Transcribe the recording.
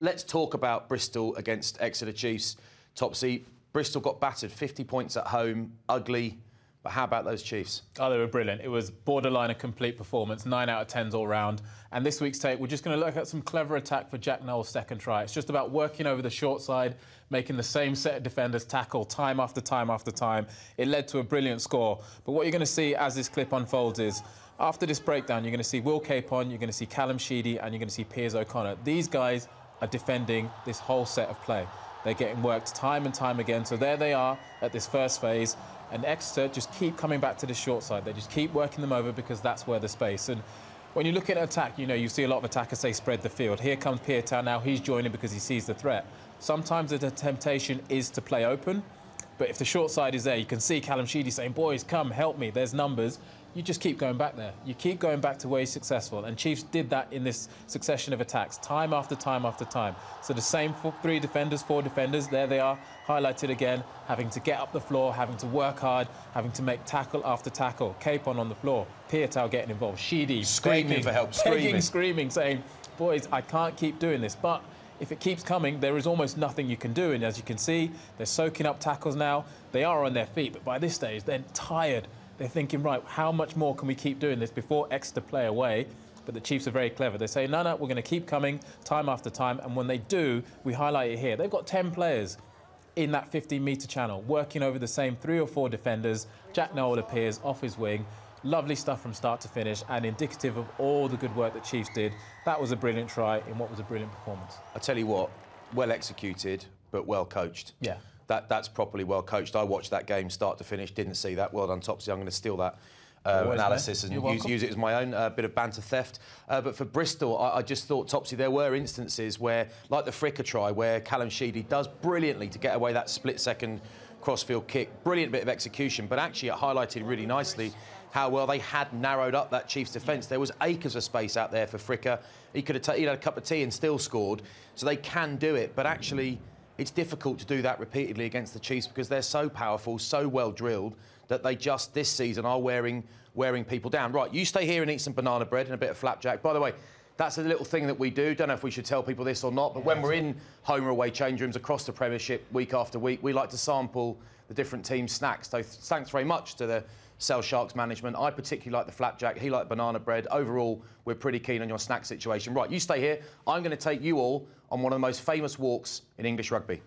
let's talk about Bristol against Exeter Chiefs. Topsy, Bristol got battered, 50 points at home, ugly. But how about those Chiefs? Oh, they were brilliant. It was borderline a complete performance, 9 out of 10s all round. And this week's take, we're just going to look at some clever attack for Jack Nowell's second try. It's just about working over the short side, making the same set of defenders tackle time after time after time. It led to a brilliant score. But what you're going to see as this clip unfolds is, after this breakdown, you're going to see Will Capon, you're going to see Callum Sheedy, and you're going to see Piers O'Connor. These guys are defending this whole set of play. They're getting worked time and time again. So there they are at this first phase. And Exeter just keep coming back to the short side. They just keep working them over because that's where the space. And when you look at attack, you know, you see a lot of attackers say spread the field. Here comes Piutau now. He's joining because he sees the threat. Sometimes the temptation is to play open. But if the short side is there, you can see Callum Sheedy saying, boys, come, help me. There's numbers you just keep going back there. You keep going back to where he's successful. And Chiefs did that in this succession of attacks, time after time after time. So the same three defenders, four defenders, there they are, highlighted again, having to get up the floor, having to work hard, having to make tackle after tackle. Capon on the floor, Piutau getting involved, Sheedy screaming for help, screaming, screaming, saying, boys, I can't keep doing this. But if it keeps coming, there is almost nothing you can do. And as you can see, they're soaking up tackles now. They are on their feet, but by this stage, they're tired they're thinking, right, how much more can we keep doing this before Exeter play away? But the Chiefs are very clever. They say, no, no, we're going to keep coming time after time. And when they do, we highlight it here. They've got 10 players in that 15-metre channel, working over the same three or four defenders. Jack Nowell appears off his wing. Lovely stuff from start to finish and indicative of all the good work that Chiefs did. That was a brilliant try in what was a brilliant performance. I tell you what, well executed, but well coached. Yeah that, that's properly well coached. I watched that game start to finish, didn't see that. Well done, Topsy. I'm going to steal that. Uh, analysis and use, use, it as my own uh, bit of banter theft. Uh, but for Bristol, I, I, just thought, Topsy, there were instances where, like the Fricker try, where Callum Sheedy does brilliantly to get away that split-second crossfield kick. Brilliant bit of execution, but actually it highlighted really nicely how well they had narrowed up that Chiefs defence. There was acres of space out there for Fricker. He could have he had a cup of tea and still scored. So they can do it, but actually it's difficult to do that repeatedly against the Chiefs because they're so powerful, so well drilled that they just this season are wearing wearing people down. Right, you stay here and eat some banana bread and a bit of flapjack. By the way, that's a little thing that we do. Don't know if we should tell people this or not, but yeah, when we're in home or away change rooms across the Premiership week after week, we like to sample the different teams' snacks. So thanks very much to the Sale Sharks management. I particularly like the flapjack. He liked banana bread. Overall, we're pretty keen on your snack situation. Right, you stay here. I'm going to take you all on one of the most famous walks in English rugby.